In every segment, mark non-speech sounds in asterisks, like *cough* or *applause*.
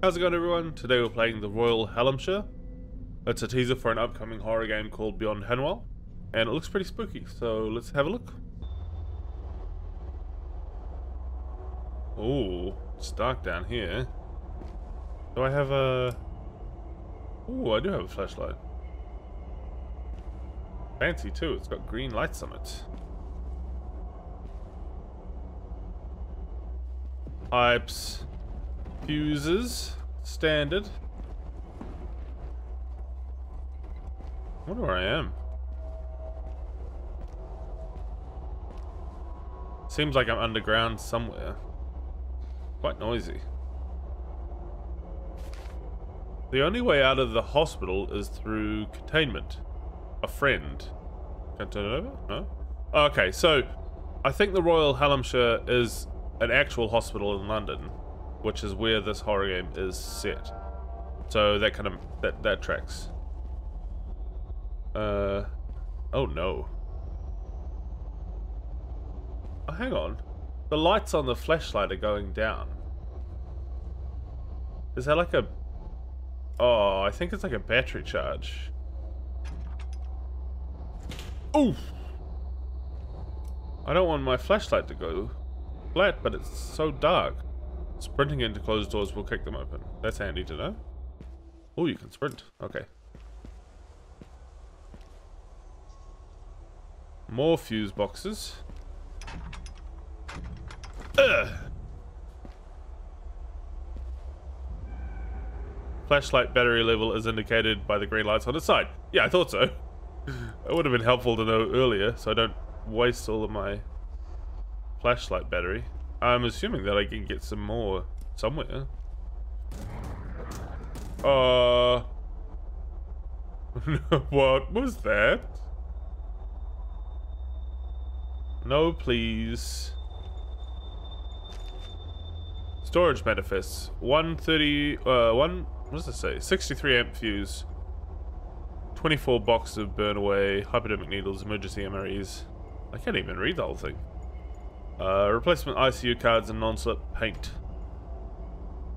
How's it going everyone? Today we're playing the Royal Hallamshire. It's a teaser for an upcoming horror game called Beyond Hanwell. And it looks pretty spooky, so let's have a look. Oh, it's dark down here. Do I have a... Oh, I do have a flashlight. Fancy too, it's got green lights on it. Pipes. Fuses. Standard. I wonder where I am. Seems like I'm underground somewhere. Quite noisy. The only way out of the hospital is through containment. A friend. Can I turn it over? No? Okay, so I think the Royal Hallamshire is an actual hospital in London which is where this horror game is set. So that kind of that that tracks. Uh, oh no. Oh, hang on. The lights on the flashlight are going down. Is that like a... Oh, I think it's like a battery charge. Oof! I don't want my flashlight to go flat, but it's so dark. Sprinting into closed doors will kick them open. That's handy to know. Oh, you can sprint. Okay. More fuse boxes. Ugh. Flashlight battery level is indicated by the green lights on the side. Yeah, I thought so. *laughs* it would have been helpful to know earlier so I don't waste all of my flashlight battery. I'm assuming that I can get some more somewhere. Uh... *laughs* what was that? No, please. Storage manifests. 130, uh, one, what does it say? 63 amp fuse. 24 boxes of burn away, hypodermic needles, emergency MREs. I can't even read the whole thing. Uh, replacement ICU cards and non-slip paint.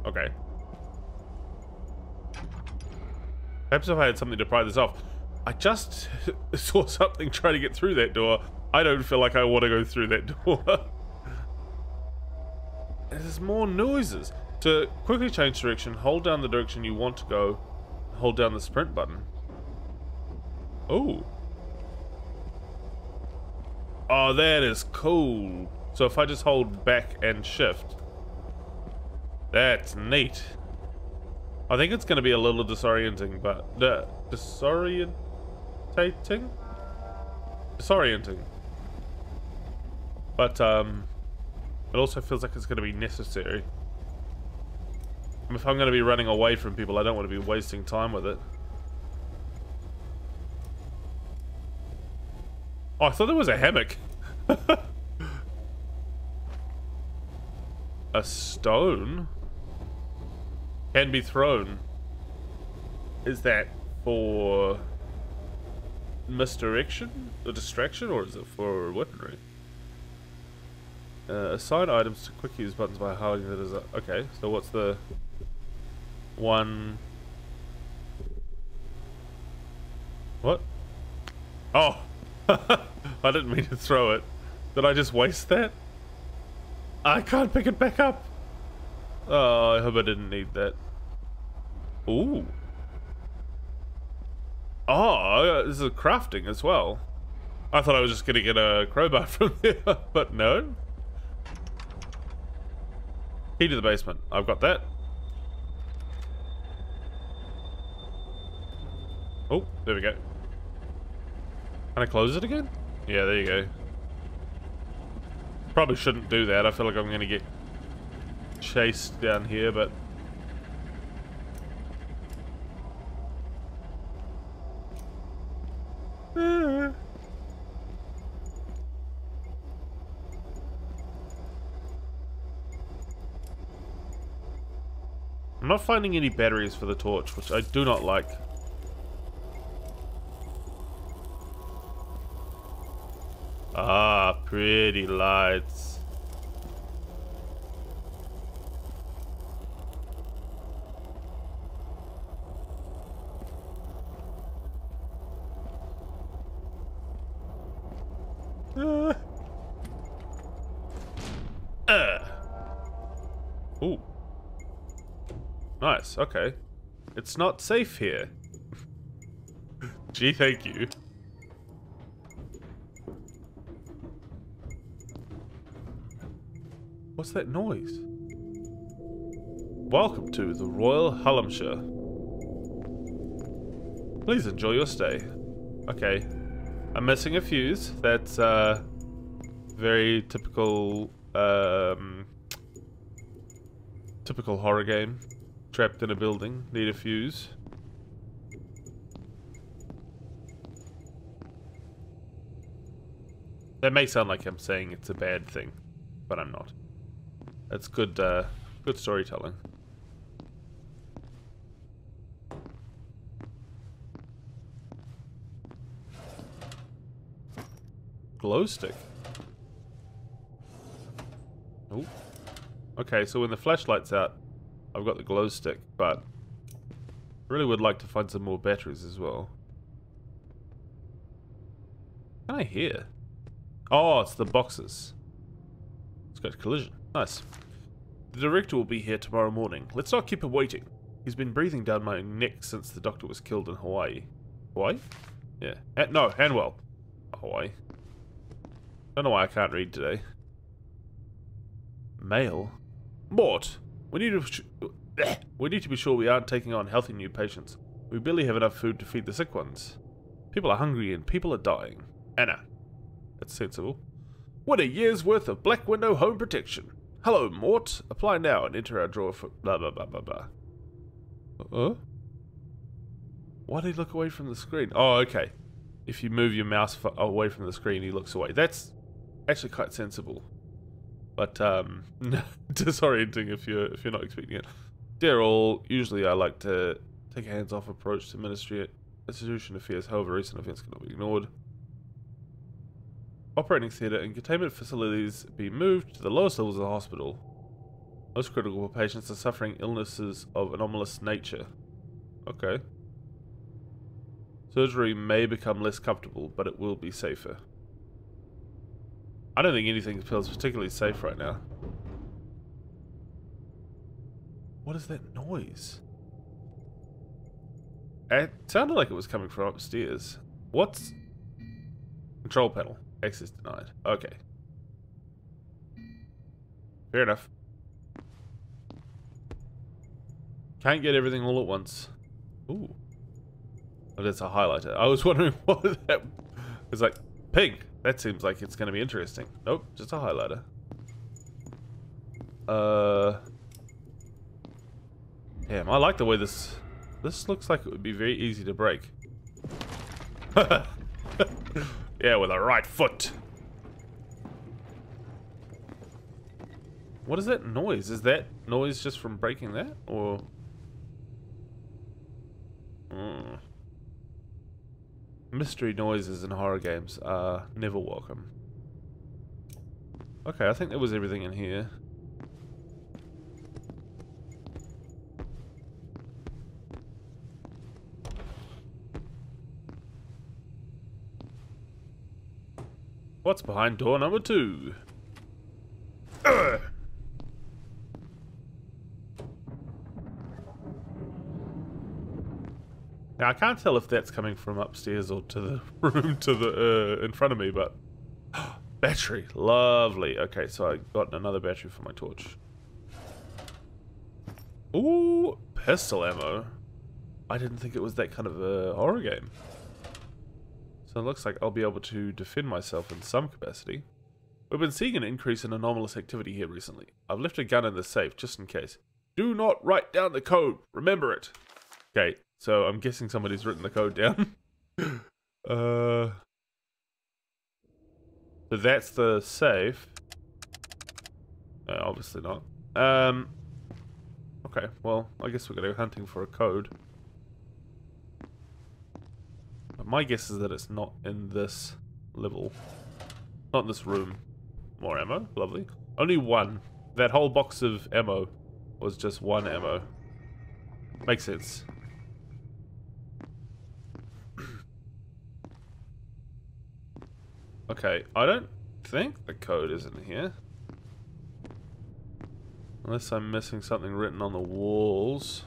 Okay. Perhaps if I had something to pry this off. I just *laughs* saw something trying to get through that door. I don't feel like I want to go through that *laughs* door. There's more noises. To quickly change direction, hold down the direction you want to go. Hold down the sprint button. Oh. Oh, that is cool. So if I just hold back and shift, that's neat. I think it's going to be a little disorienting, but uh, disorientating? Disorienting. But um, it also feels like it's going to be necessary. If I'm going to be running away from people, I don't want to be wasting time with it. Oh, I thought there was a hammock. *laughs* A stone can be thrown. Is that for misdirection or distraction, or is it for weaponry? Uh, assign items to quick use buttons by highlighting that as a... Okay, so what's the one... What? Oh! *laughs* I didn't mean to throw it. Did I just waste that? I can't pick it back up. Oh, I hope I didn't need that. Ooh. Oh, this is crafting as well. I thought I was just going to get a crowbar *laughs* from there, but no. Key to the basement. I've got that. Oh, there we go. Can I close it again? Yeah, there you go. Probably shouldn't do that. I feel like I'm going to get chased down here, but... I'm not finding any batteries for the torch, which I do not like. Ah, pretty lights. Uh. Uh. Ooh. Nice, okay. It's not safe here. *laughs* Gee, thank you. What's that noise? Welcome to the Royal Hallamshire. Please enjoy your stay. Okay. I'm missing a fuse. That's, uh, very typical, um, typical horror game. Trapped in a building, need a fuse. That may sound like I'm saying it's a bad thing, but I'm not. That's good, uh, good storytelling. Glow stick. Oh. Okay, so when the flashlight's out, I've got the glow stick, but I really would like to find some more batteries as well. Can I hear? Oh, it's the boxes. It's got collision. Nice. The director will be here tomorrow morning. Let's not keep him waiting. He's been breathing down my neck since the doctor was killed in Hawaii. Hawaii? Yeah. Han no, Hanwell. Hawaii. Don't know why I can't read today. Mail? Mort, we need to *clears throat* we need to be sure we aren't taking on healthy new patients. We barely have enough food to feed the sick ones. People are hungry and people are dying. Anna. That's sensible. What a year's worth of Black Window home protection. Hello, Mort. Apply now and enter our drawer for blah blah blah blah blah. Uh? Why did he look away from the screen? Oh, okay. If you move your mouse away from the screen, he looks away. That's actually quite sensible. But um, *laughs* disorienting if you're if you're not expecting it. Dear all, usually I like to take a hands-off approach to ministry institution affairs. However, recent events cannot be ignored. Operating theatre and containment facilities be moved to the lowest levels of the hospital. Most critical for patients are suffering illnesses of anomalous nature. Okay. Surgery may become less comfortable, but it will be safer. I don't think anything feels particularly safe right now. What is that noise? It sounded like it was coming from upstairs. What's... Control panel. Access denied. Okay. Fair enough. Can't get everything all at once. Ooh. Oh, that's a highlighter. I was *laughs* wondering what that... It's like, pink. That seems like it's going to be interesting. Nope, just a highlighter. Uh... Damn, I like the way this... This looks like it would be very easy to break. *laughs* yeah, with a right foot. What is that noise? Is that noise just from breaking that? Or... Hmm. Mystery noises in horror games are never welcome. Okay, I think there was everything in here. What's behind door number two? Ugh. Now I can't tell if that's coming from upstairs or to the *laughs* room to the uh, in front of me, but *gasps* battery, lovely. Okay, so I got another battery for my torch. Ooh, pistol ammo. I didn't think it was that kind of a horror game. So it looks like I'll be able to defend myself in some capacity. We've been seeing an increase in anomalous activity here recently. I've left a gun in the safe just in case. Do not write down the code. Remember it. Okay, so I'm guessing somebody's written the code down. *laughs* uh, so that's the safe. Uh, obviously not. Um, okay, well, I guess we're going to go hunting for a code. But my guess is that it's not in this level. Not this room. More ammo, lovely. Only one. That whole box of ammo was just one ammo. Makes sense. *clears throat* Okay, I don't think the code is in here. Unless I'm missing something written on the walls.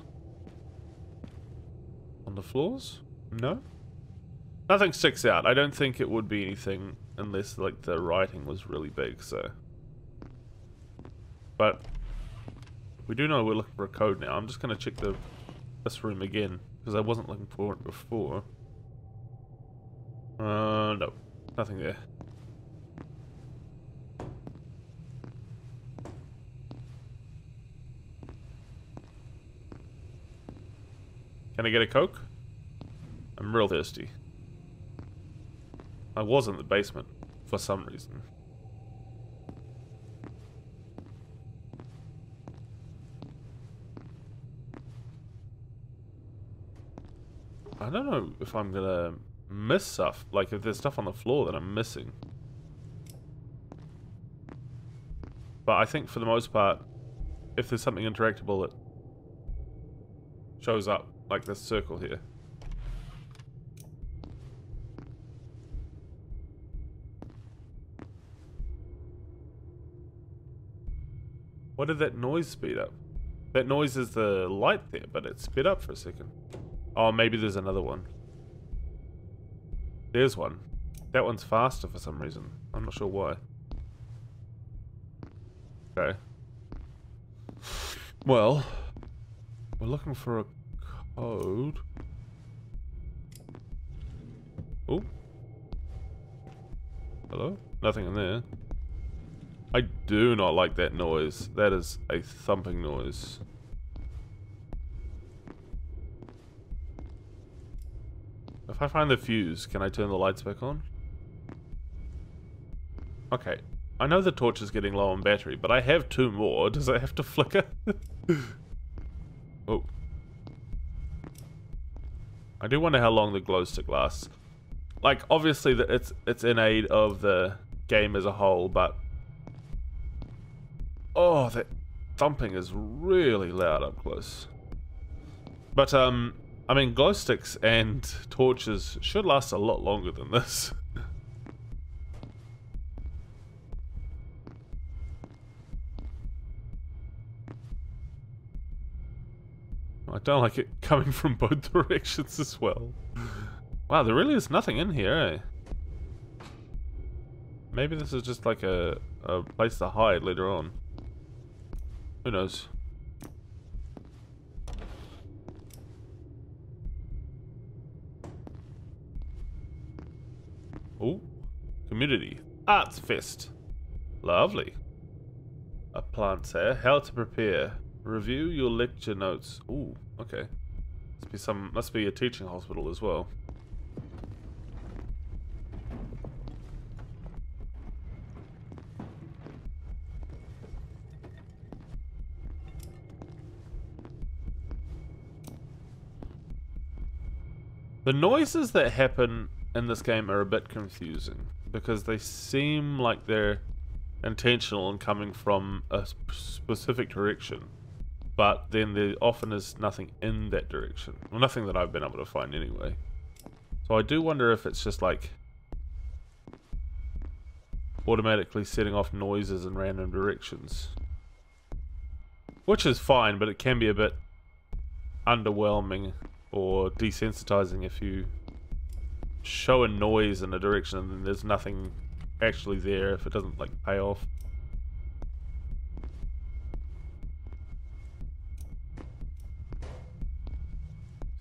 On the floors? No? Nothing sticks out. I don't think it would be anything unless like the writing was really big, so. But we do know we're looking for a code now. I'm just gonna check the this room again because I wasn't looking for it before. Uh, no, nothing there. Can I get a Coke? I'm real thirsty. I was in the basement for some reason. I don't know if I'm gonna miss stuff. Like if there's stuff on the floor that I'm missing. But I think for the most part, if there's something interactable that shows up, like this circle here. What did that noise speed up? That noise is the light there, but it sped up for a second. Oh, maybe there's another one. There's one. That one's faster for some reason. I'm not sure why. Okay. Well, we're looking for a code. Oh. Hello? Nothing in there. I do not like that noise. That is a thumping noise. If I find the fuse, can I turn the lights back on? Okay. I know the torch is getting low on battery, but I have two more. *laughs* Does it have to flicker? *laughs* oh. I do wonder how long the glow stick lasts. Like, obviously, it's it's in aid of the game as a whole, but Oh, that thumping is really loud up close. But, um, I mean, glow sticks and torches should last a lot longer than this. *laughs* I don't like it coming from both *laughs* directions as well. Wow, there really is nothing in here, eh? Maybe this is just like a, a place to hide later on. Who knows? Oh, community. Arts Fest. Lovely. A plant here. How to prepare. Review your lecture notes. Ooh, okay. Must be some must be a teaching hospital as well. The noises that happen in this game are a bit confusing because they seem like they're intentional and coming from a specific direction, but then there often is nothing in that direction. Well, nothing that I've been able to find anyway. So I do wonder if it's just like automatically setting off noises in random directions. Which is fine, but it can be a bit underwhelming or desensitizing if you show a noise in a direction and then there's nothing actually there if it doesn't like pay off.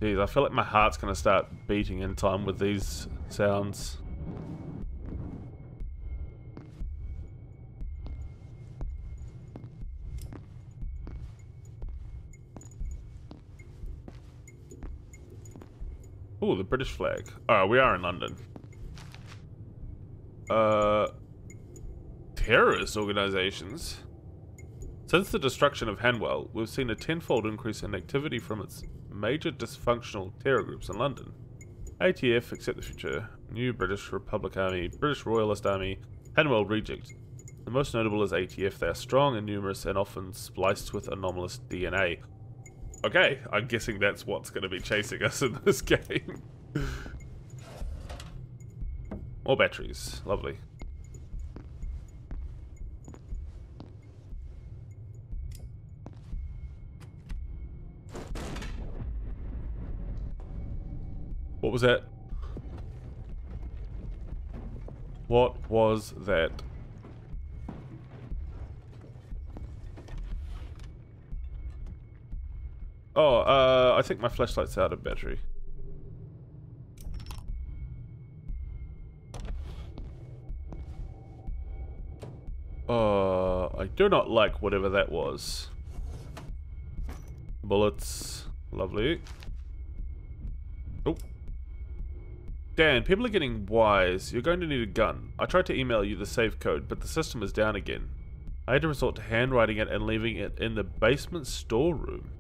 Jeez, I feel like my heart's gonna start beating in time with these sounds. Oh, the British flag. Oh, we are in London. Uh, terrorist organizations. Since the destruction of Hanwell, we've seen a tenfold increase in activity from its major dysfunctional terror groups in London. ATF, Accept the Future, New British Republic Army, British Royalist Army, Hanwell Reject. The most notable is ATF. They are strong and numerous and often spliced with anomalous DNA. Okay, I'm guessing that's what's going to be chasing us in this game. More batteries. Lovely. What was that? What was that? Oh, uh, I think my flashlight's out of battery. Uh, I do not like whatever that was. Bullets. Lovely. Oh. Dan, people are getting wise. You're going to need a gun. I tried to email you the safe code, but the system is down again. I had to resort to handwriting it and leaving it in the basement storeroom.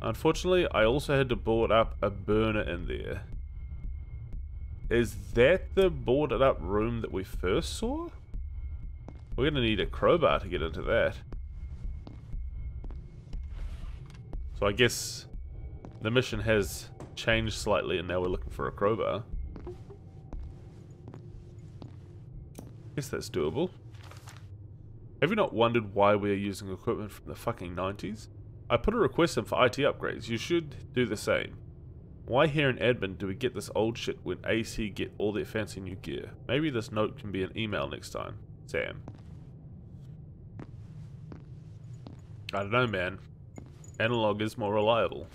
Unfortunately, I also had to board up a burner in there. Is that the boarded up room that we first saw? We're going to need a crowbar to get into that. So I guess the mission has changed slightly and now we're looking for a crowbar. Guess that's doable. Have you not wondered why we are using equipment from the fucking 90s? I put a request in for IT upgrades. You should do the same. Why here in admin do we get this old shit when AC get all their fancy new gear? Maybe this note can be an email next time. Sam. I don't know, man. Analog is more reliable.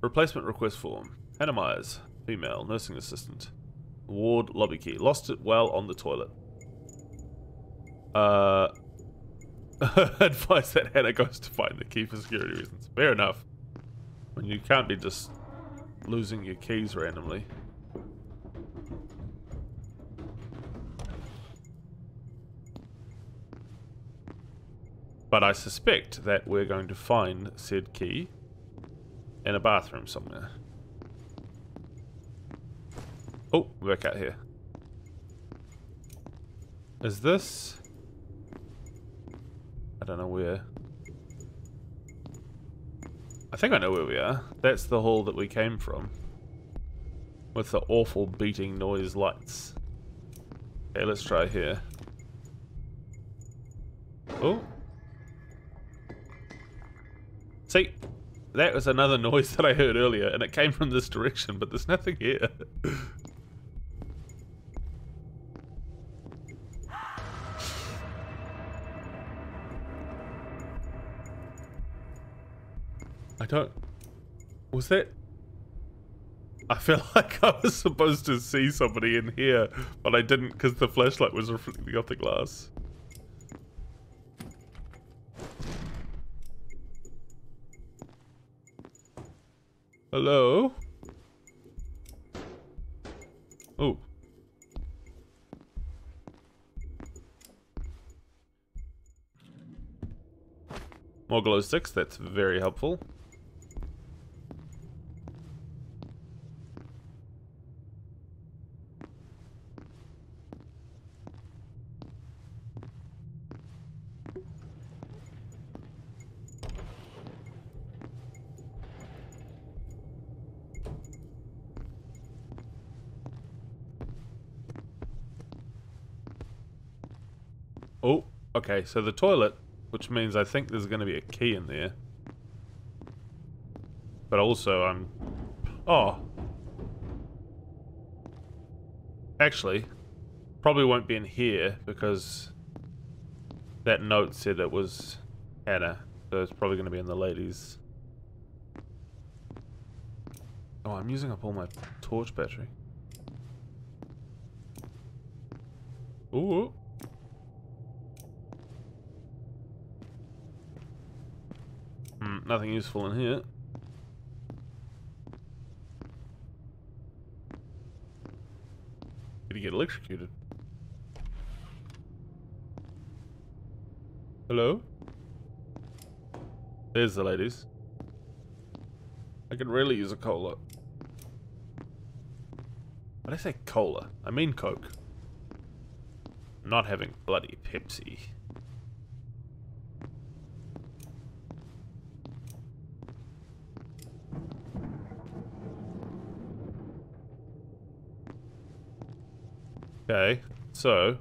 Replacement request form. Hannah Myers, female, nursing assistant. Ward lobby key. Lost it while on the toilet. Uh, *laughs* advice that Hannah goes to find the key for security reasons. Fair enough. When you can't be just losing your keys randomly. But I suspect that we're going to find said key in a bathroom somewhere. Oh, back out here. Is this... I don't know where. I think I know where we are. That's the hall that we came from. With the awful beating noise lights. Okay, let's try here. Oh, See, that was another *laughs* noise that I heard earlier, and it came from this direction, but there's nothing here. *laughs* I don't... Was that... I feel *laughs* like I was supposed to see somebody in here, but I didn't because the flashlight was reflecting off the glass. Hello? Oh. More glow sticks, that's very helpful. Oh, okay, so the toilet, which means I think there's going to be a key in there. But also, I'm... Oh. Actually, probably won't be in here because that note said it was Hannah. So it's probably going to be in the ladies. Oh, I'm using up all my torch battery. Ooh. Useful in here. Did he get electrocuted? Hello? There's the ladies. I could really use a cola. When I say cola, I mean Coke. Not having bloody Pepsi. Okay, so...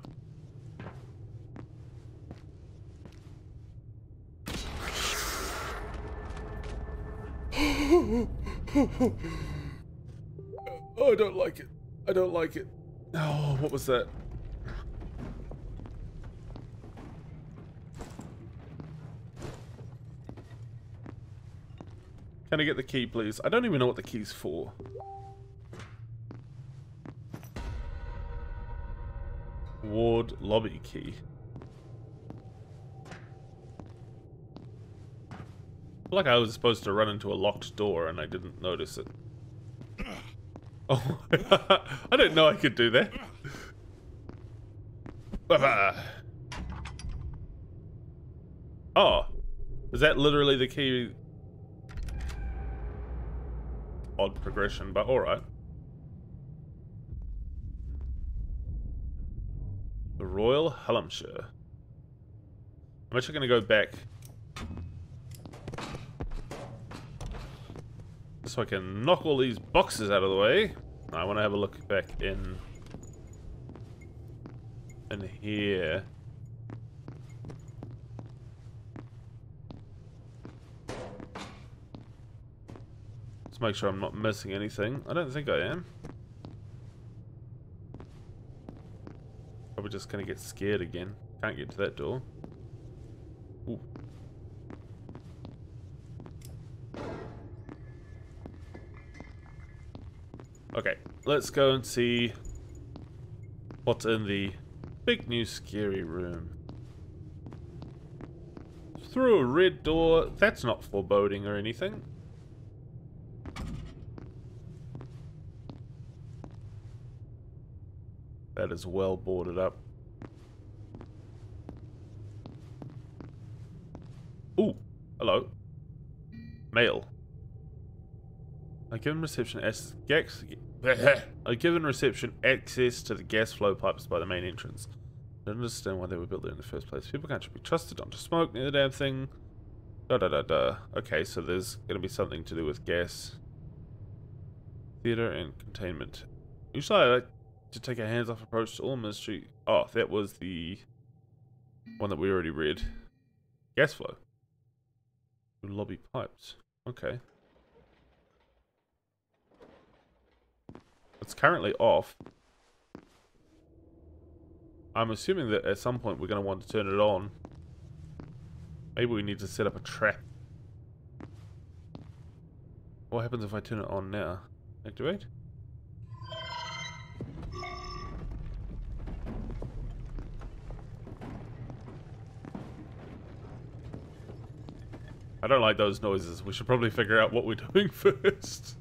Oh, I don't like it. I don't like it. Oh, what was that? Can I get the key, please? I don't even know what the key's for. Ward lobby key. like I was supposed to run into a locked door and I didn't notice it. Oh, *laughs* I didn't know I could do that. *laughs* Oh, is that literally the key? Odd progression, but alright. The Royal. I'm actually going to go back so I can knock all these boxes out of the way. I want to have a look back in in here. Let's make sure I'm not missing anything. I don't think I am. Just gonna get scared again. Can't get to that door. Ooh. Okay, let's go and see what's in the big new scary room. Through a red door, that's not foreboding or anything. That is well boarded up. Ooh, hello. Mail. A given reception gas, *laughs* a given reception access to the gas flow pipes by the main entrance. I don't understand why they were built there in the first place. People can't be trusted not to smoke near the damn thing. Da da da da. Okay, so there's going to be something to do with gas. Theater and containment. Usually I like to take a hands-off approach to all ministry. Oh, that was the one that we already read. Gas flow. Lobby pipes. Okay. It's currently off. I'm assuming that at some point we're going to want to turn it on. Maybe we need to set up a trap. What happens if I turn it on now? Activate? I don't like those noises. We should probably figure out what we're doing *laughs* first.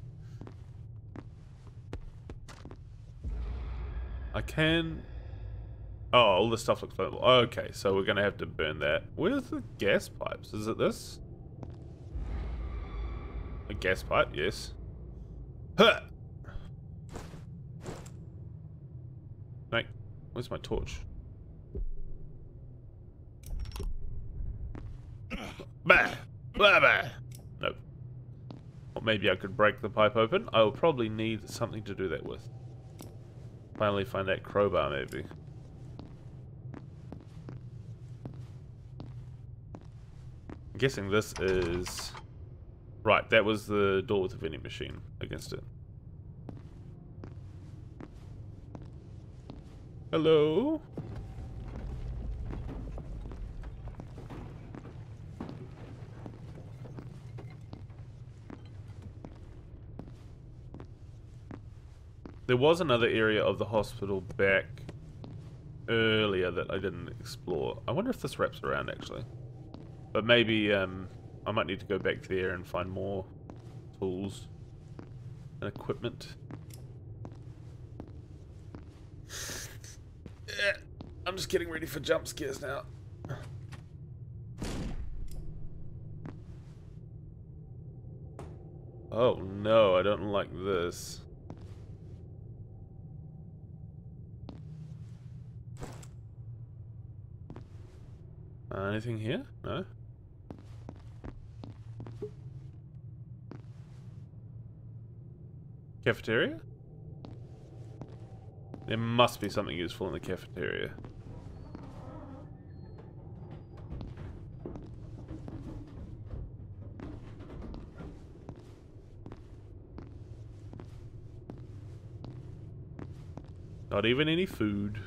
I can... Oh, all this stuff looks flammable. Okay, so we're going to have to burn that. Where's the gas pipes? Is it this? A gas pipe, yes. Huh! Mate, where's my torch? Bah! Nope. Or maybe I could break the pipe open. I will probably need something to do that with. Finally find that crowbar, maybe. I'm guessing this is... Right, that was the door with the vending machine against it. Hello? There was another area of the hospital back earlier that I didn't explore. I wonder if this wraps around, actually. But maybe um, I might need to go back there and find more tools and equipment. *sighs* I'm just getting ready for jump scares now. Oh no, I don't like this. Uh, anything here? No? Cafeteria? There must be something useful in the cafeteria. Not even any food.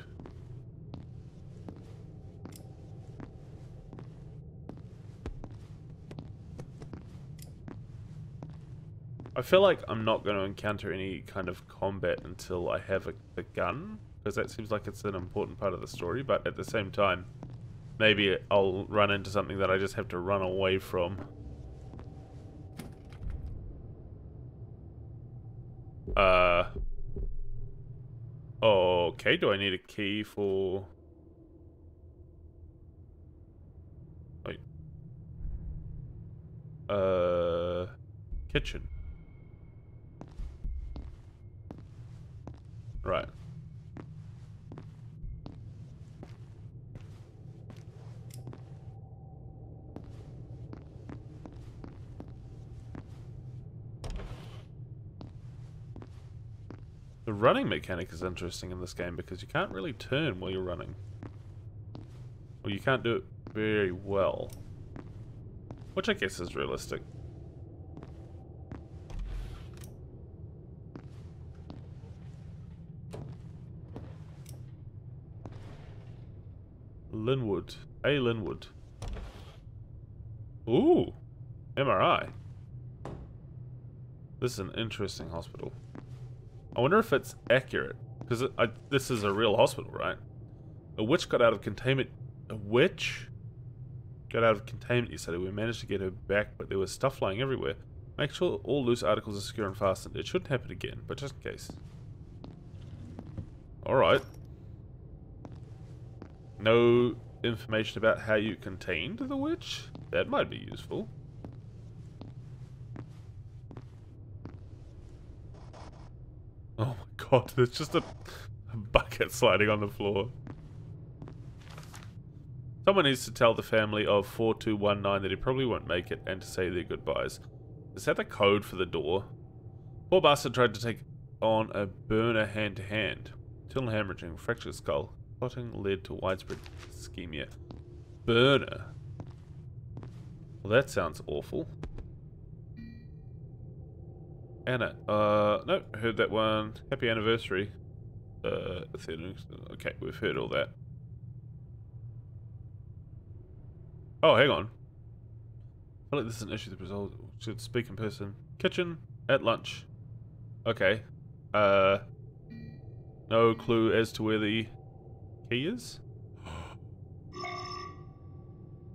I feel like I'm not going to encounter any kind of combat until I have a, a gun, because that seems like it's an important part of the story, but at the same time, maybe I'll run into something that I just have to run away from. Uh... Okay, do I need a key for... Wait. Uh... Kitchen. Right. The running mechanic is interesting in this game because you can't really turn while you're running. Or you can't do it very well. Which I guess is realistic. Linwood. A Linwood. Ooh. MRI. This is an interesting hospital. I wonder if it's accurate. Because this is a real hospital, right? A witch got out of containment. A witch? Got out of containment, you said. We managed to get her back, but there was stuff flying everywhere. Make sure all loose articles are secure and fastened. It shouldn't happen again, but just in case. Alright. No information about how you contained the witch? That might be useful. Oh my god, there's just a, a bucket sliding on the floor. Someone needs to tell the family of 4219 that he probably won't make it and to say their goodbyes. Is that the code for the door? Poor bastard tried to take on a burner hand to hand. Internal hemorrhaging, fractured skull. Clotting led to widespread ischemia. Burner. Well, that sounds awful. Anna. Uh, nope, heard that one. Happy anniversary. Uh, okay, we've heard all that. Oh, hang on. I feel like this is an issue that resolved. Should speak in person. Kitchen at lunch. Okay. Uh, no clue as to where the key is. *gasps*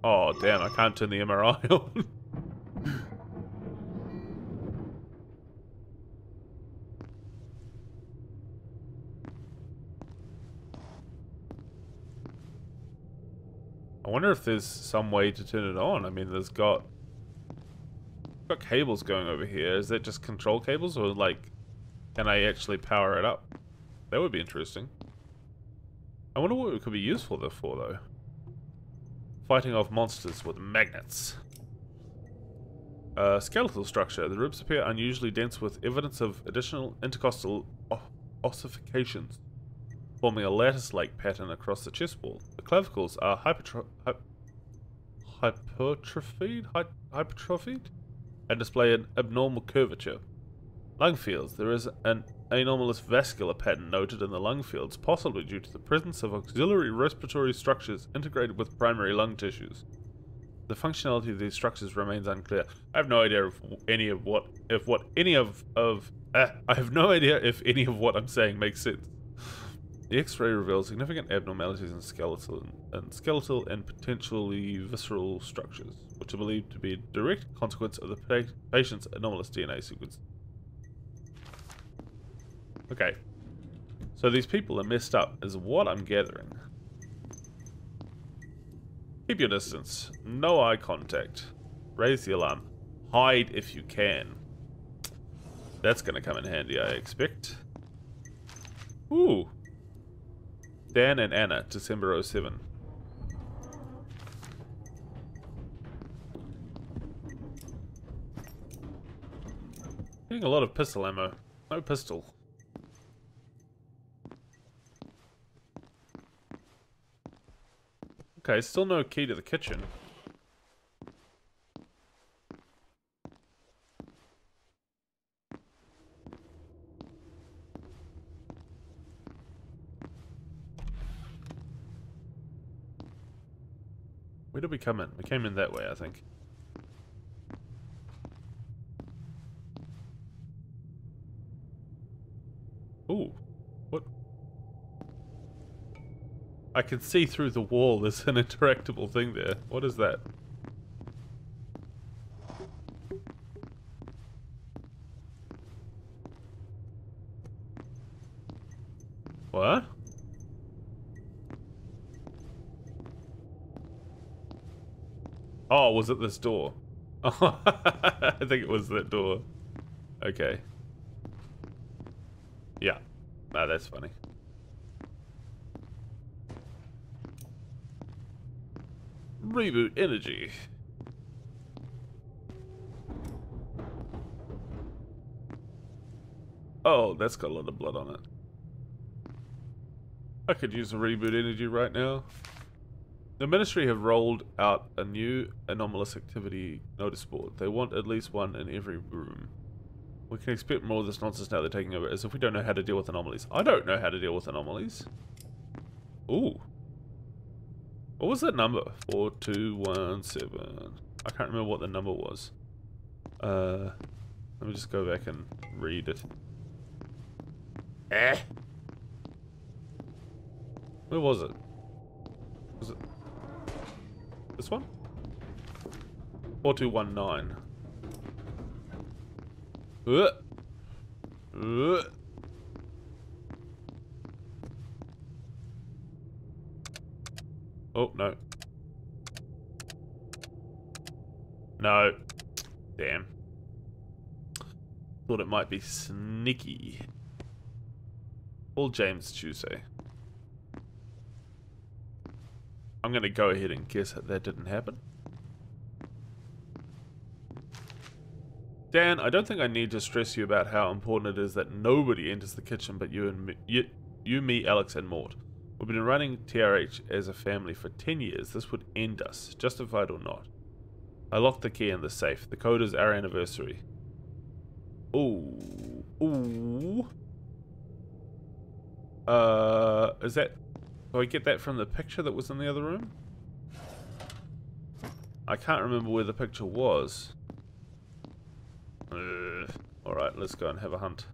Oh, damn, I can't turn the MRI *laughs* on. I wonder if there's some way to turn it on. I mean, there's got got cables going over here. Is that just control cables or like can I actually power it up? That would be interesting. I wonder what it could be useful for though. Fighting off monsters with magnets. Uh, skeletal structure. The ribs appear unusually dense with evidence of additional intercostal ossifications forming a lattice-like pattern across the chest wall. The clavicles are hypertro hy hypertrophied, hy hypertrophied and display an abnormal curvature. Lung fields. There is an anomalous vascular pattern noted in the lung fields, possibly due to the presence of auxiliary respiratory structures integrated with primary lung tissues. The functionality of these structures remains unclear. I have no idea if any of what if what any of of uh, I have no idea if any of what I'm saying makes sense. The X-ray reveals significant abnormalities in skeletal and skeletal and potentially visceral structures, which are believed to be a direct consequence of the pa patient's anomalous DNA sequence. Okay. So these people are messed up, is what I'm gathering. Keep your distance. No eye contact. Raise the alarm. Hide if you can. That's going to come in handy, I expect. Ooh. Dan and Anna, December 07. Getting a lot of pistol ammo. No pistol. Okay, still no key to the kitchen. Where did we come in? We came in that way, I think. Ooh. What? I can see through the wall. There's an interactable thing there. What is that? What? Oh, was it this door? *laughs* I think it was that door. Okay. Yeah. Ah, that's funny. Reboot energy. Oh, that's got a lot of blood on it. I could use a reboot energy right now. The Ministry have rolled out a new anomalous activity notice board. They want at least one in every room. We can expect more of this nonsense now they're taking over, as if we don't know how to deal with anomalies. I don't know how to deal with anomalies. Ooh. What was that number? 4217. I can't remember what the number was. Uh, let me just go back and read it. Eh. Where was it? Was it this one? 4219. Uh. Uh. Oh, no. No. Damn. Thought it might be sneaky. Paul James Tuesday. I'm going to go ahead and guess that that didn't happen. Dan, I don't think I need to stress you about how important it is that nobody enters the kitchen but you and me, you, you, me, Alex, and Mort. We've been running TRH as a family for 10 years. This would end us, justified or not. I locked the key in the safe. The code is our anniversary. Ooh. Ooh. Uh, is that do I get that from the picture that was in the other room? I can't remember where the picture was. Alright, let's go and have a hunt.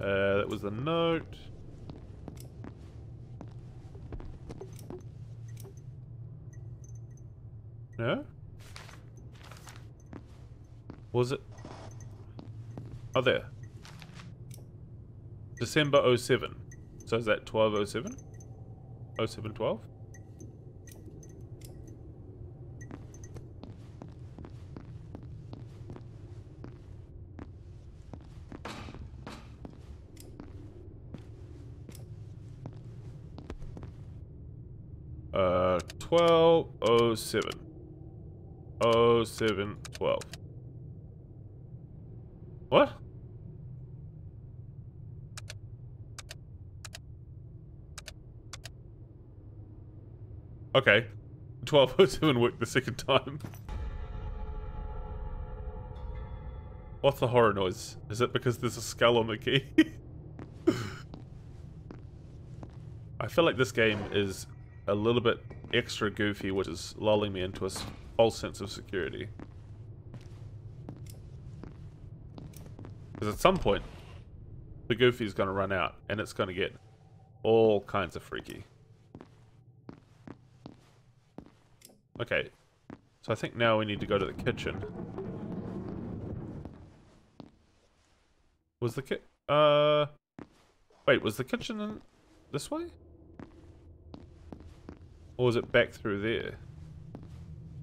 Uh, that was the note. No? Was it? Oh, there. December 07. So is that 1207? 0712? Uh, 1207. 0712. What? Okay. 1207 worked the second time. What's the horror noise? Is it because there's a skull on the key? *laughs* I feel like this game is a little bit extra goofy, which is lulling me into a false sense of security. Because at some point, the goofy is going to run out, and it's going to get all kinds of freaky. Okay. So I think now we need to go to the kitchen. Was the kit... Uh... Wait, was the kitchen in this way? Or was it back through there?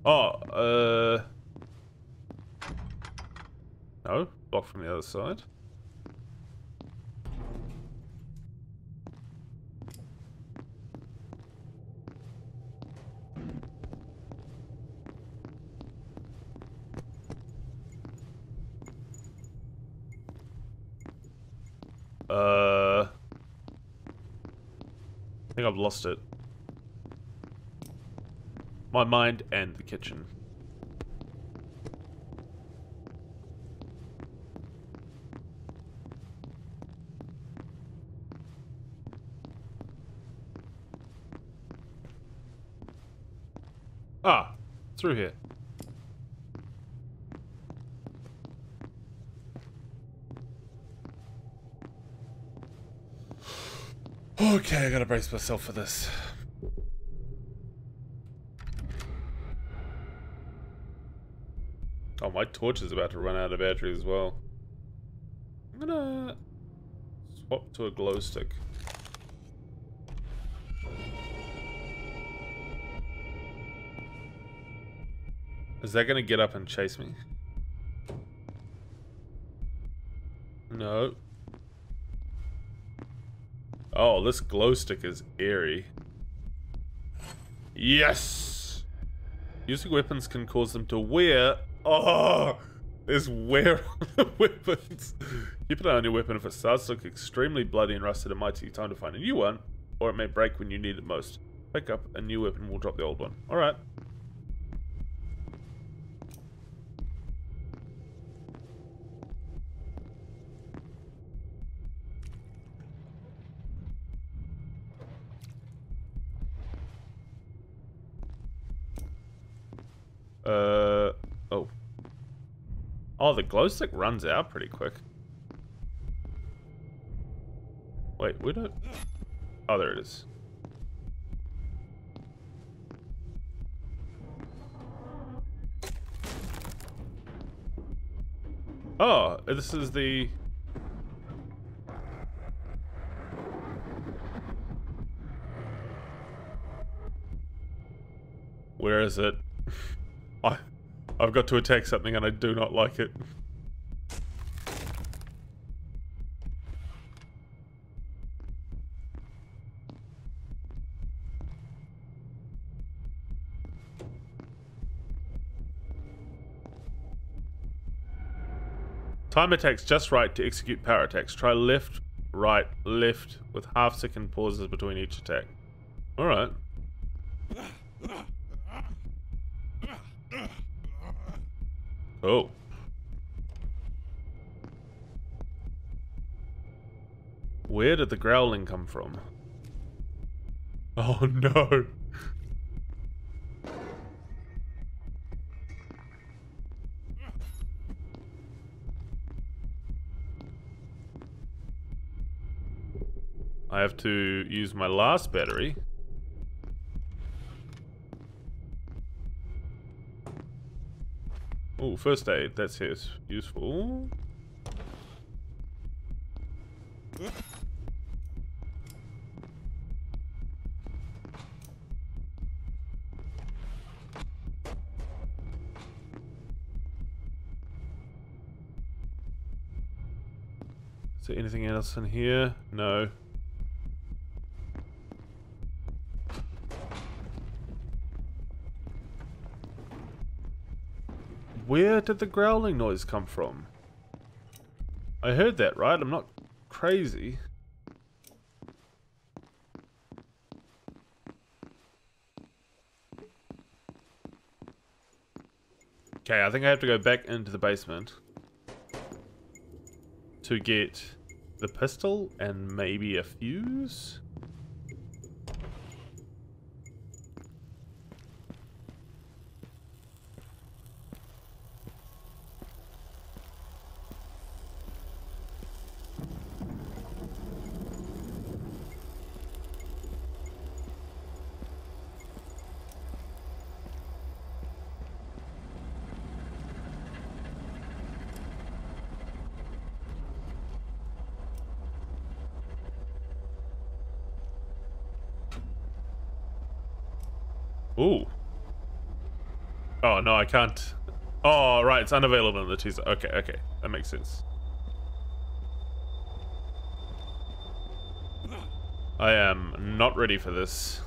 Oh, uh... No, blocked from the other side. I've lost it. My mind and the kitchen. Ah, through here. Okay, I gotta brace myself for this. Oh, my torch is about to run out of battery as well. I'm gonna swap to a glow stick. Is that gonna get up and chase me? No. Oh, this glow stick is airy. Yes! Using weapons can cause them to wear... Oh! There's wear on *laughs* the weapons. Keep an eye on your weapon. If it starts to look extremely bloody and rusted, it might take time to find a new one. Or it may break when you need it most. Pick up a new weapon, we'll drop the old one. Alright. Uh, oh. Oh, the glow stick runs out pretty quick. Wait, we don't... Oh, there it is. Oh, this is the... Where is it? *laughs* I've got to attack something and I do not like it. Time attacks just right to execute power attacks. Try left, right, left with half second pauses between each attack. Alright. Oh. Where did the growling come from? Oh no. I have to use my last battery. Oh, first aid. That's his. Useful. Is there anything else in here? No. Where did the growling noise come from? I heard that, right? I'm not crazy. Okay, I think I have to go back into the basement to get the pistol and maybe a fuse? Ooh. Oh, no, I can't. Oh, right, it's unavailable in the teaser. Okay, okay, that makes sense. I am not ready for this.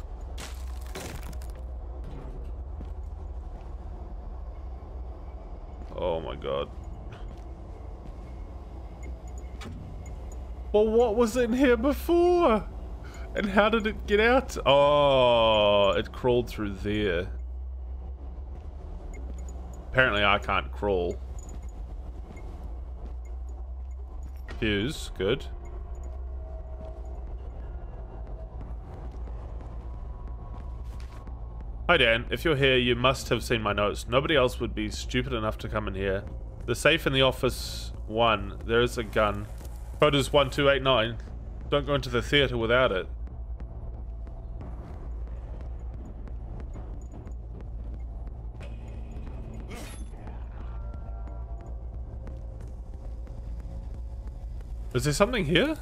Oh my god. Well, what was in here before? And how did it get out? Oh, it crawled through there. Apparently I can't crawl. Fuse, good. Hi Dan, if you're here, you must have seen my notes. Nobody else would be stupid enough to come in here. The safe in the office, one. There is a gun. Code is 1289. Don't go into the theater without it. Is there something here?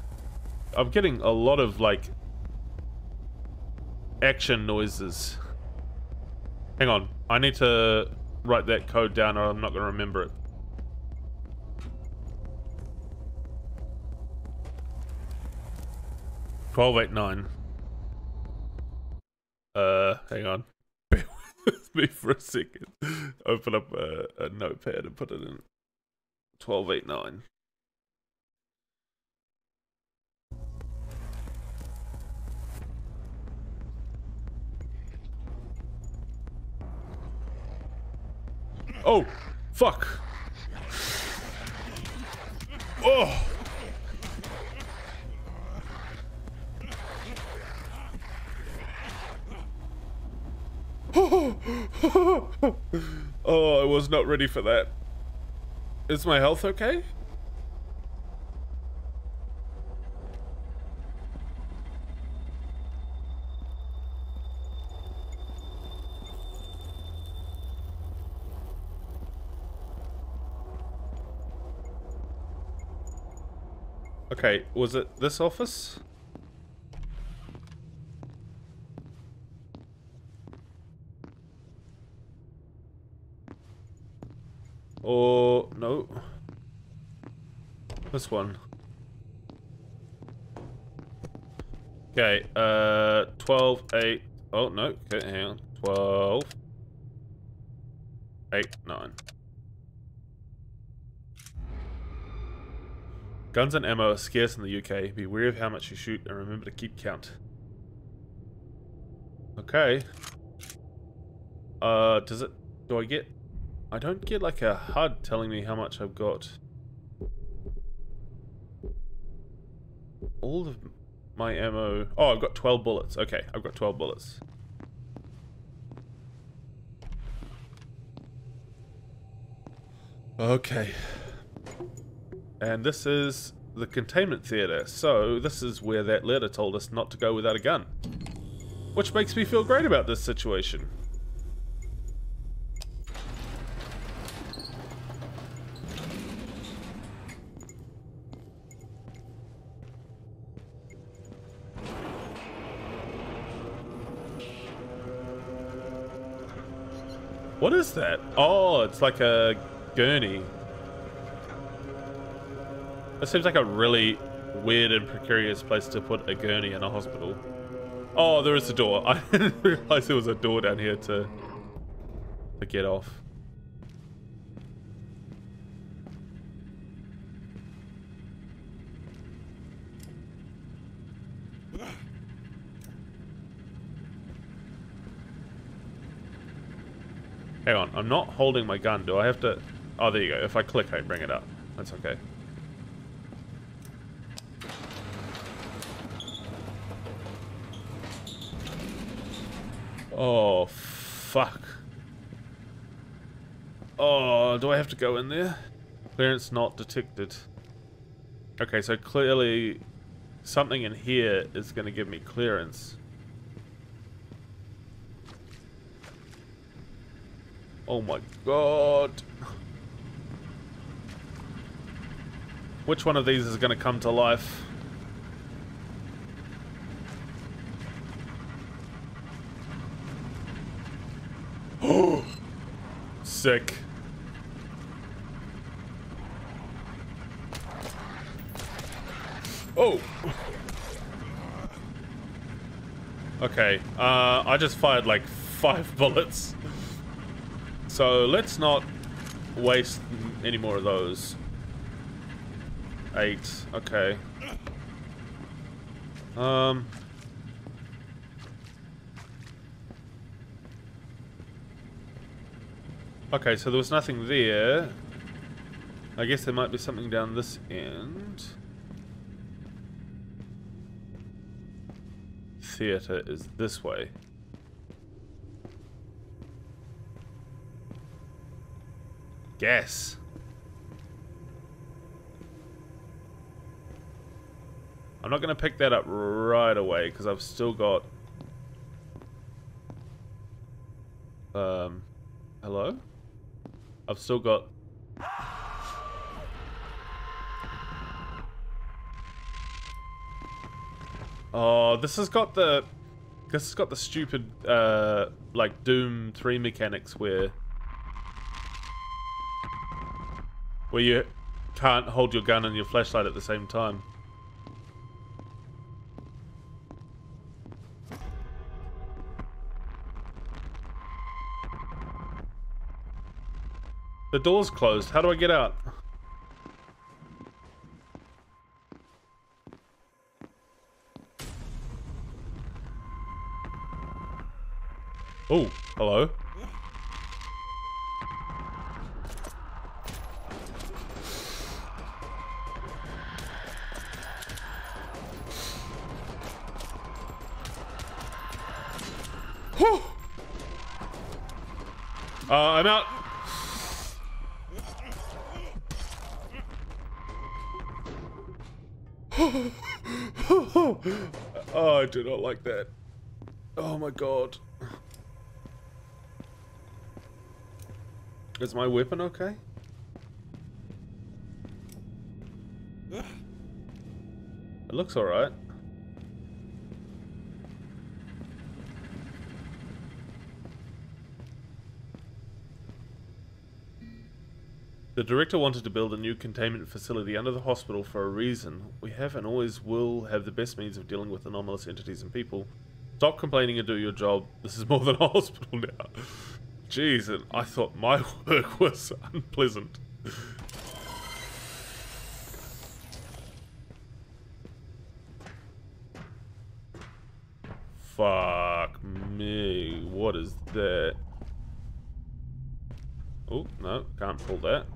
I'm getting a lot of, like, action noises. Hang on. I need to write that code down or I'm not going to remember it. Twelve eight nine. Uh, hang on. *laughs* Bear with me for a second. Open up a, a notepad and put it in. Twelve eight nine. Oh, fuck. Oh. *laughs* oh, I was not ready for that. Is my health okay? Okay, was it this office? Or, no. This one. Okay, uh, 12, 8. Oh, no, okay, hang on. 12, 8, 9. Guns and ammo are scarce in the UK. Be wary of how much you shoot and remember to keep count. Okay. Uh, does it... Do I get... I don't get like a HUD telling me how much I've got. All of my ammo... Oh, I've got 12 bullets. Okay, I've got 12 bullets. Okay. And this is the containment theater. So this is where that letter told us not to go without a gun. Which makes me feel great about this situation. What is that? Oh, it's like a gurney. That seems like a really weird and precarious place to put a gurney in a hospital. Oh, there is a door. *laughs* I didn't realize there was a door down here to, to get off. Hang on, I'm not holding my gun. Do I have to... Oh, there you go. If I click, I bring it up. That's okay. Oh, fuck. Oh, do I have to go in there? Clearance not detected. Okay, so clearly something in here is going to give me clearance. Oh my god. Which one of these is going to come to life? *gasps* Sick. Oh! Okay, uh, I just fired like five *laughs* bullets. So let's not waste any more of those. Eight, okay. Um... Okay, so there was nothing there. I guess there might be something down this end. Theatre is this way. Gas. I'm not going to pick that up right away because I've still got... Um, hello? I've still got... Oh, this has got the... This has got the stupid, uh, like, Doom 3 mechanics where... Where you can't hold your gun and your flashlight at the same time. The door's closed. How do I get out? Oh, hello. Do not like that. Oh my god. Is my weapon okay? It looks alright. The director wanted to build a new containment facility under the hospital for a reason. We have and always will have the best means of dealing with anomalous entities and people. Stop complaining and do your job. This is more than a *laughs* hospital now. Jeez, and I thought my *laughs* work was unpleasant. Fuck me. What is that? Oh, no, can't pull that.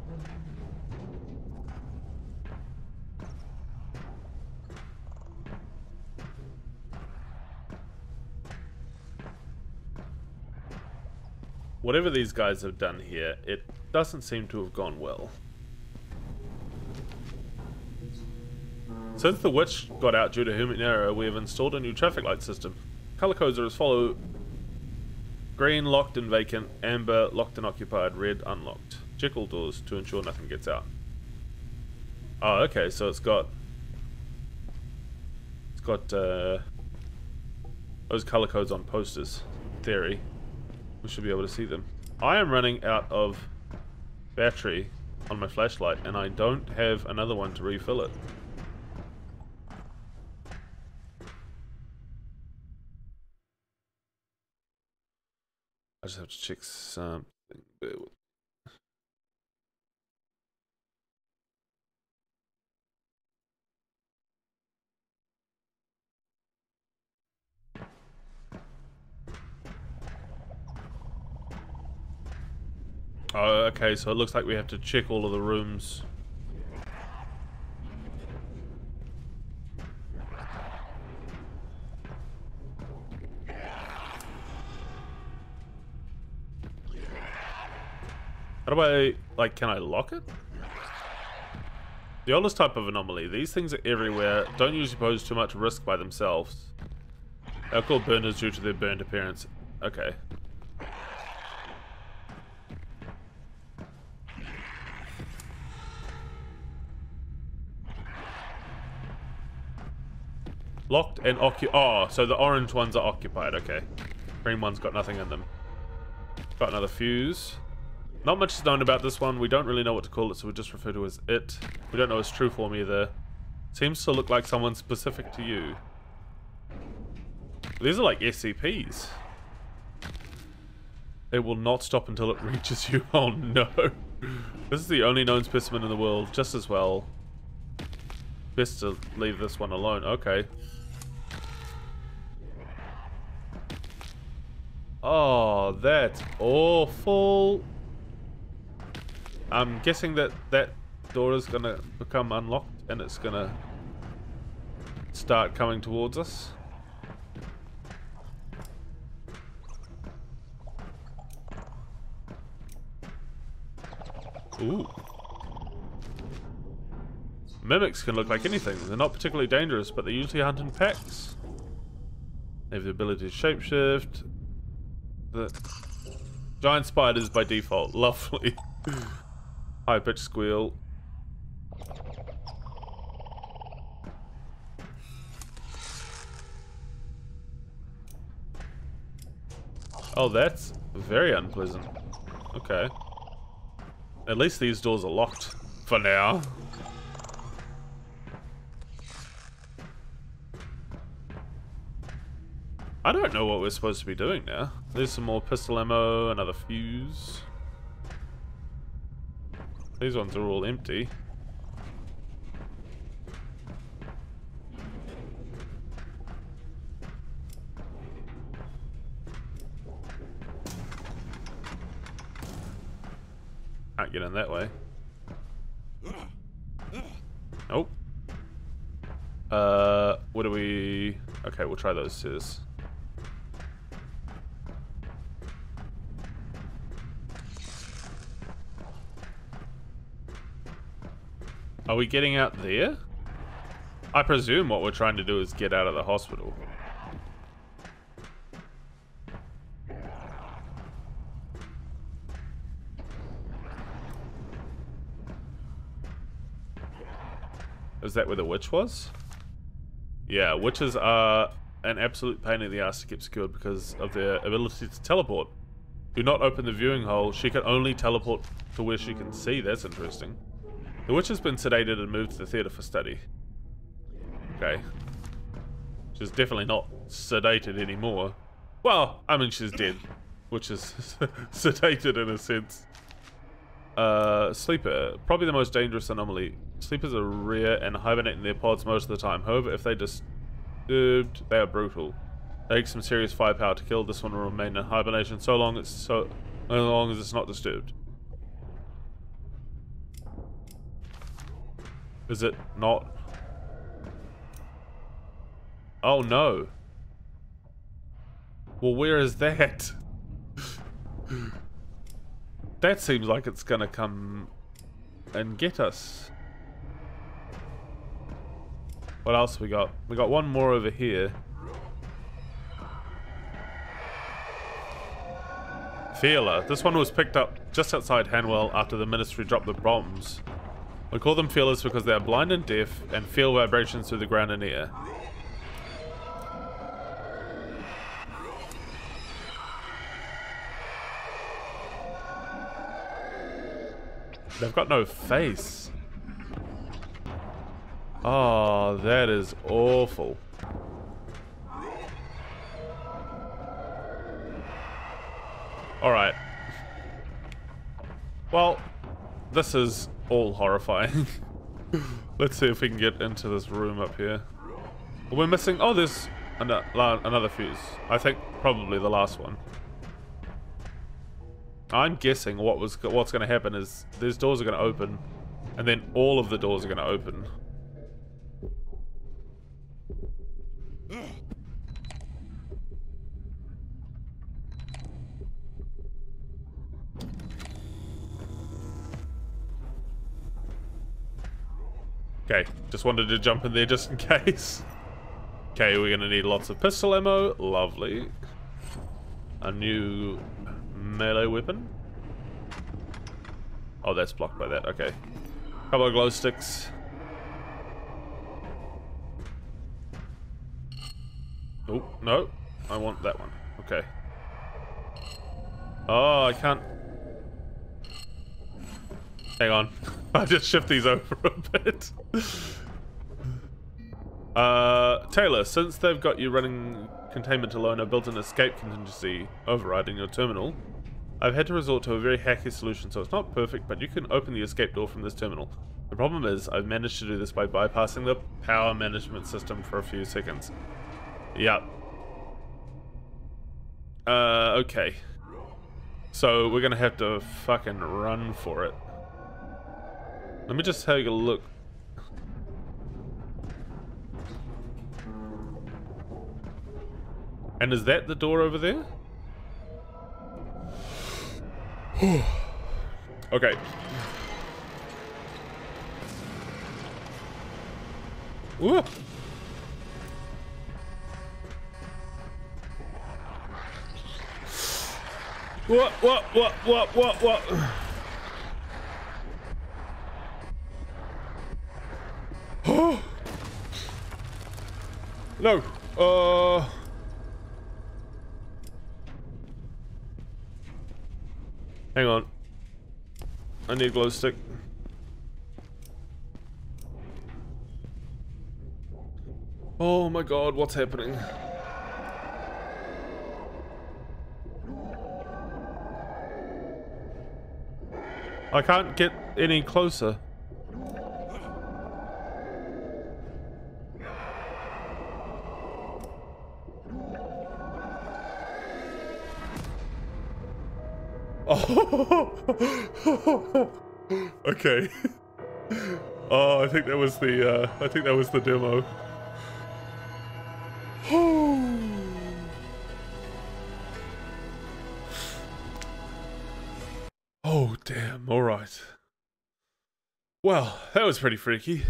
Whatever these guys have done here, it doesn't seem to have gone well. Since the witch got out due to human error, we have installed a new traffic light system. Color codes are as follow Green, locked and vacant. Amber, locked and occupied. Red, unlocked. Check all doors to ensure nothing gets out. Oh, okay, so it's got... It's got, uh... Those color codes on posters. Theory. We should be able to see them. I am running out of battery on my flashlight, and I don't have another one to refill it. I just have to check something. Oh, okay, so it looks like we have to check all of the rooms. How do I, like, can I lock it? The oldest type of anomaly. These things are everywhere, don't usually pose too much risk by themselves. They're called burners due to their burned appearance. Okay. Locked and occupied. Oh, so the orange ones are occupied. Okay. Green one's got nothing in them. Got another fuse. Not much is known about this one. We don't really know what to call it, so we just refer to it as it. We don't know its true form either. Seems to look like someone specific to you. These are like SCPs. It will not stop until it *laughs* reaches you. Oh no. This is the only known specimen in the world, just as well. Best to leave this one alone. Okay. Oh, that's awful. I'm guessing that that door is going to become unlocked and it's going to start coming towards us. Ooh. Mimics can look like anything. They're not particularly dangerous, but they usually hunt in packs. They have the ability to shapeshift. The giant spiders by default. *laughs* Lovely. High pitch squeal. Oh, that's very unpleasant. Okay. At least these doors are locked for now. I don't know what we're supposed to be doing now. There's some more pistol ammo, another fuse. These ones are all empty. Can't get in that way. Nope. Uh, what do we... Okay, we'll try those stairs. Are we getting out there? I presume what we're trying to do is get out of the hospital. Is that where the witch was? Yeah, witches are an absolute pain in the ass to keep secured because of their ability to teleport. Do not open the viewing hole. She can only teleport to where she can see. That's interesting. The witch has been sedated and moved to the theatre for study. Okay. She's definitely not sedated anymore. Well, I mean, she's dead. Which is *laughs* sedated in a sense. Uh, sleeper. Probably the most dangerous anomaly. Sleepers are rare and hibernate in their pods most of the time. However, if they disturbed, they are brutal. They take some serious firepower to kill. This one will remain in hibernation so long as so, so long as it's not disturbed. Is it not? Oh no. Well, where is that? *laughs* that seems like it's gonna come and get us. What else we got? We got one more over here. Feeler. This one was picked up just outside Hanwell after the Ministry dropped the bombs. We call them feelers because they are blind and deaf and feel vibrations through the ground and air. They've got no face. Oh, that is awful. Alright. Well, this is all horrifying. *laughs* Let's see if we can get into this room up here. We're missing... Oh, there's uh, another fuse. I think probably the last one. I'm guessing what was what's going to happen is these doors are going to open, and then all of the doors are going to open. Okay, just wanted to jump in there just in *laughs* case. Okay, we're gonna need lots of pistol ammo. Lovely. A new melee weapon. Oh, that's blocked by that. Okay. Couple of glow sticks. Oh, no. I want that one. Okay. Oh, I can't... Hang on. *laughs* I'll just shift these over a bit. Uh, Taylor, since they've got you running containment alone, I've built an escape contingency overriding your terminal. I've had to resort to a very hacky solution, so it's not perfect, but you can open the escape door from this terminal. The problem is, I've managed to do this by bypassing the power management system for a few seconds. Yep. Uh, okay. So, we're gonna have to fucking run for it. Let me just take a look. And is that the door over there? *sighs* okay. Ooh. What, what, what, what, what, what? *gasps* no. Uh. Hang on. I need a glow stick. Oh my god, what's happening? I can't get any closer. Oh. *laughs* okay. *laughs* Oh, I think that was the uh, I think that was the demo. *sighs* oh damn! All right. Well, that was pretty freaky.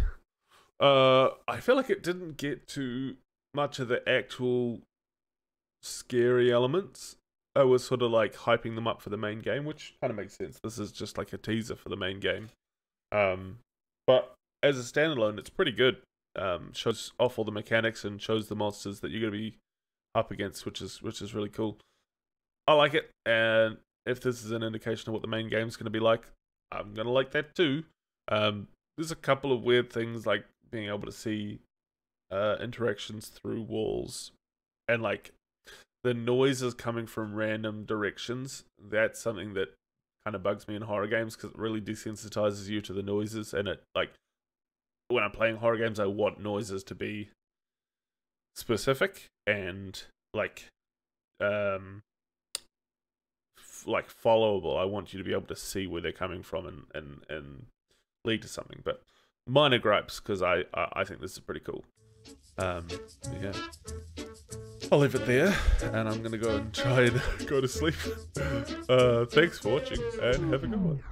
Uh, I feel like it didn't get to much of the actual scary elements. I was sort of like hyping them up for the main game, which kind of makes sense. This is just like a teaser for the main game. Um, but as a standalone, it's pretty good. Um, shows off all the mechanics and shows the monsters that you're gonna be up against, which is which is really cool. I like it, and if this is an indication of what the main game's gonna be like, I'm gonna like that too. Um, there's a couple of weird things like being able to see uh, interactions through walls, and like the noises coming from random directions. That's something that kind of bugs me in horror games because it really desensitizes you to the noises. And it, like, when I'm playing horror games, I want noises to be specific and, like, um, like followable. I want you to be able to see where they're coming from and and and lead to something. But minor gripes because I I think this is pretty cool. Um, yeah. I'll leave it there, and I'm gonna go and try and *laughs* go to sleep. *laughs* Uh, thanks for watching, and have a good one.